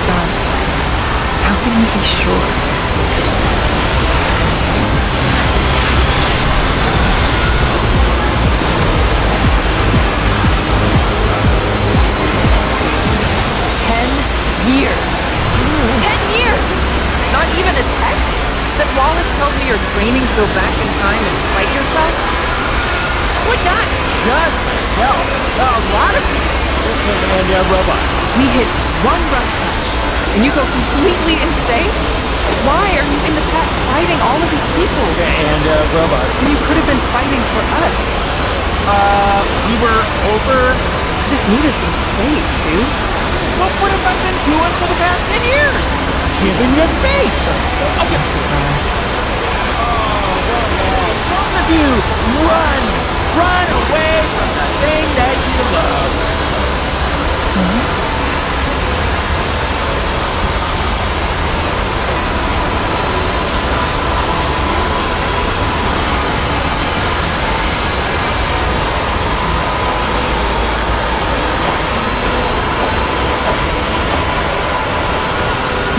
Stop. How can you be sure? Ten years. Ten years! Not even a text? That Wallace tells me you're training to go back in time and fight yourself? Well, not just myself. A lot of people. And robots. We hit one rough patch, and you go completely insane? Why are you in the past fighting all of these people? And uh, robots. You could have been fighting for us. Uh, we were over. Just needed some space, dude. What, have I been doing for the past 10 years? Giving you space. Okay. Oh, both of you! Run away from the thing that you love.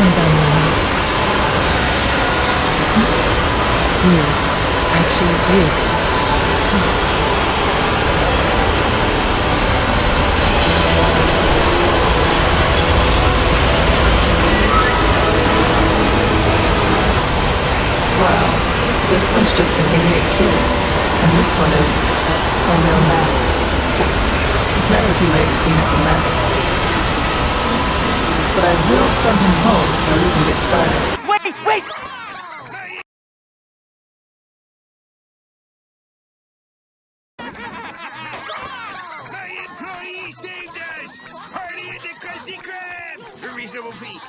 You. I choose you. Wow. This one's just an idiot kid. And this one is a real mess. It's never too late to clean up a mess. But I will send him home so we can get started. Wait, wait! My employee saved us! Party at the Krusty Krab! For a reasonable fee.